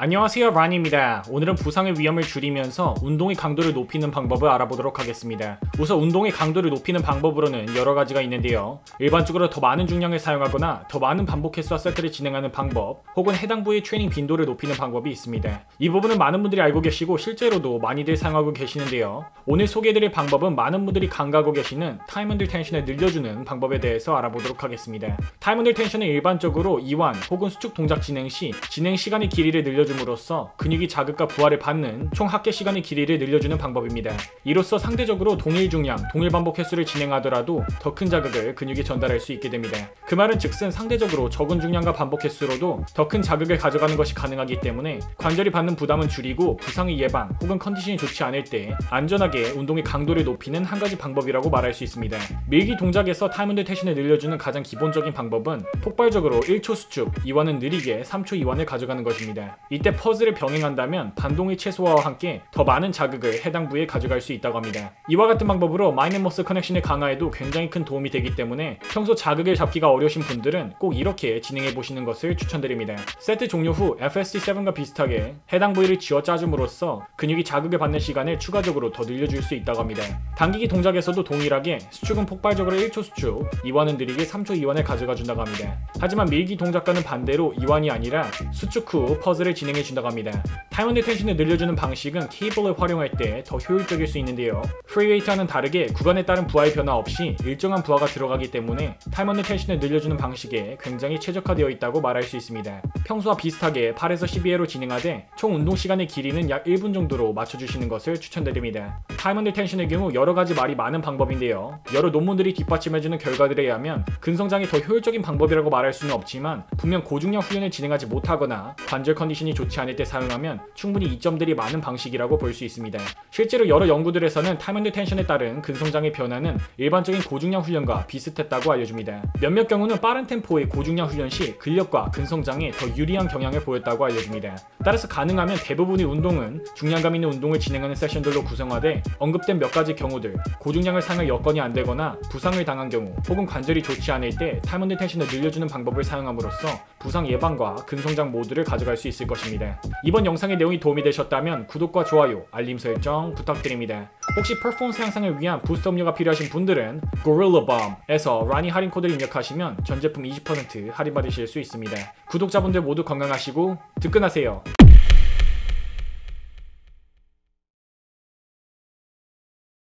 안녕하세요 라니입니다. 오늘은 부상의 위험을 줄이면서 운동의 강도를 높이는 방법을 알아보도록 하겠습니다. 우선 운동의 강도를 높이는 방법으로는 여러 가지가 있는데요. 일반적으로 더 많은 중량을 사용하거나 더 많은 반복 횟수와 세트를 진행하는 방법 혹은 해당 부위의 트레이닝 빈도를 높이는 방법이 있습니다. 이 부분은 많은 분들이 알고 계시고 실제로도 많이들 사용하고 계시는데요. 오늘 소개해드릴 방법은 많은 분들이 간과하고 계시는 time under tension을 늘려주는 방법에 대해서 알아보도록 하겠습니다. time under tension은 일반적으로 이완 혹은 수축 동작 진행 시 진행 시간의 길이를 늘려 늘려줌으로써 근육이 자극과 부하를 받는 총 합계 시간의 길이를 늘려주는 방법입니다. 이로써 상대적으로 동일 중량, 동일 반복 횟수를 진행하더라도 더 큰 자극을 근육에 전달할 수 있게 됩니다. 그 말은 즉슨 상대적으로 적은 중량과 반복 횟수로도 더 큰 자극을 가져가는 것이 가능하기 때문에 관절이 받는 부담은 줄이고 부상의 예방 혹은 컨디션이 좋지 않을 때 안전하게 운동의 강도를 높이는 한 가지 방법이라고 말할 수 있습니다. 밀기 동작에서 time under tension을 늘려주는 가장 기본적인 방법은 폭발적으로 1초 수축, 이완은 느리게 3초 이완을 가져가는 것입니다. 이때 pause를 병행한다면 반동의 최소화와 함께 더 많은 자극을 해당 부위에 가져갈 수 있다고 합니다. 이와 같은 방법으로 마인앤머스 커넥션의 강화에도 굉장히 큰 도움이 되기 때문에 평소 자극을 잡기가 어려우신 분들은 꼭 이렇게 진행해 보시는 것을 추천드립니다. 세트 종료 후 FST7과 비슷하게 해당 부위를 쥐어 짜줌으로써 근육이 자극을 받는 시간을 추가적으로 더 늘려줄 수 있다고 합니다. 당기기 동작에서도 동일하게 수축은 폭발적으로 1초 수축, 이완은 느리게 3초 이완을 가져가 준다고 합니다. 하지만 밀기 동작과는 반대로 이완이 아니라 수축 후 pause를 진행 진행해 준다고 합니다. time under tension을 늘려주는 방식은 케이블을 활용할 때 더 효율적일 수 있는데요. free weight와는 다르게 구간에 따른 부하의 변화 없이 일정한 부하가 들어가기 때문에 time under tension을 늘려주는 방식에 굉장히 최적화되어 있다고 말할 수 있습니다. 평소와 비슷하게 8에서 12회로 진행하되 총 운동 시간의 길이는 약 1분 정도로 맞춰주시는 것을 추천드립니다. time under tension의 경우 여러 가지 말이 많은 방법인데요. 여러 논문들이 뒷받침해주는 결과들에 의하면 근성장이 더 효율적인 방법이라고 말할 수는 없지만 분명 고중량 훈련을 진행하지 못하거나 관절 컨디션이 좋지 않을 때 사용하면 충분히 이점들이 많은 방식이라고 볼 수 있습니다. 실제로 여러 연구들에서는 time under tension에 따른 근성장의 변화는 일반적인 고중량 훈련과 비슷했다고 알려줍니다. 몇몇 경우는 빠른 템포의 고중량 훈련 시 근력과 근성장에 더 유리한 경향을 보였다고 알려줍니다. 따라서 가능하면 대부분의 운동은 중량감 있는 운동을 진행하는 세션들로 구성하되 언급된 몇 가지 경우들 고중량을 사용할 여건이 안 되거나 부상을 당한 경우 혹은 관절이 좋지 않을 때 time under tension을 늘려주는 방법을 사용함으로써 부상 예방과 근성장 모두를 가져갈 수 있을 것입니다. 이번 영상의 내용이 도움이 되셨다면 구독과 좋아요, 알림 설정 부탁드립니다. 혹시 퍼포먼스 향상을 위한 부스터 음료가 필요하신 분들은 Gorilla Bomb에서 라니 할인 코드를 입력하시면 전 제품 20% 할인 받으실 수 있습니다. 구독자분들 모두 건강하시고 득근하세요.